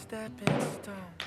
stepping stone.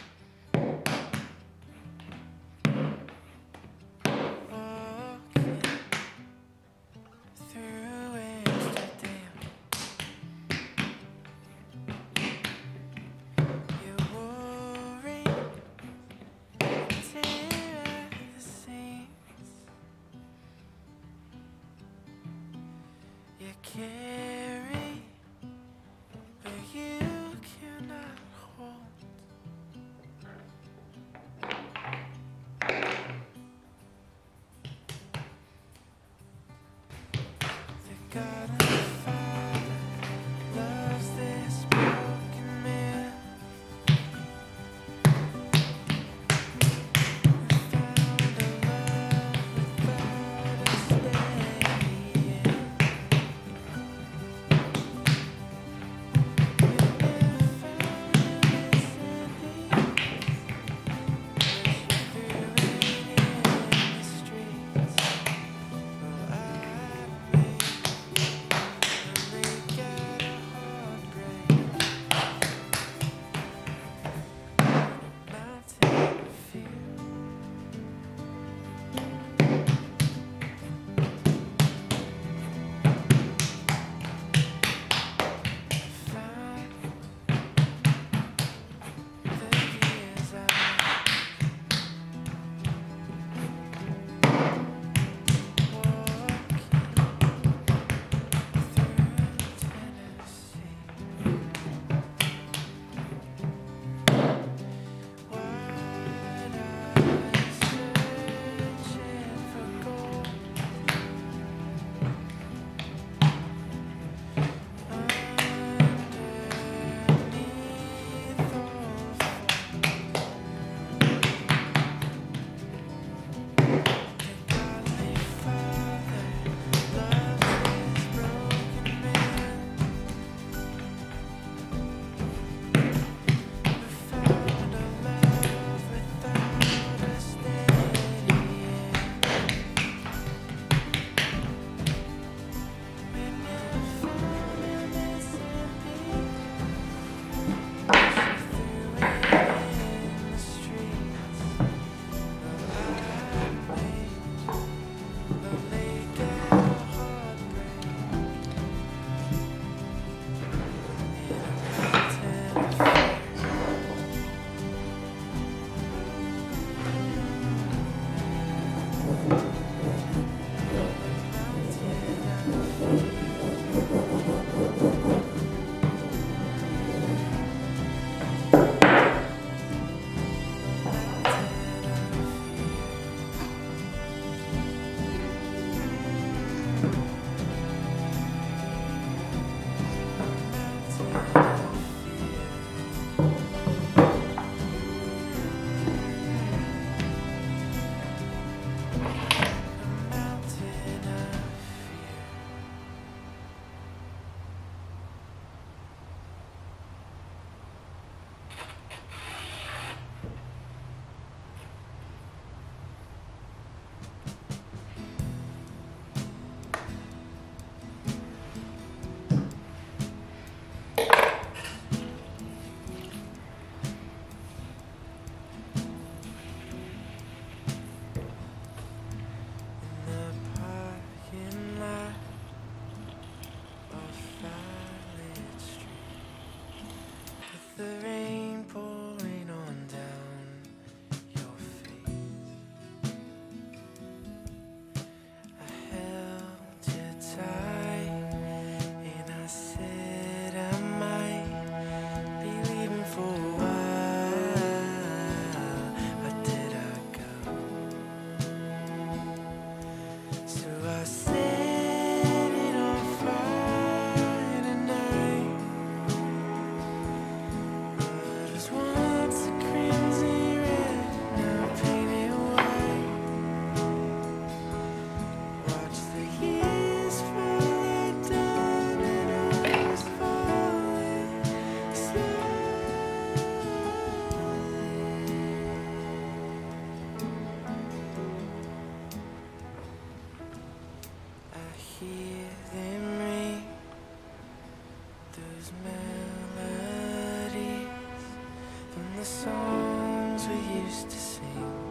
songs we used to sing.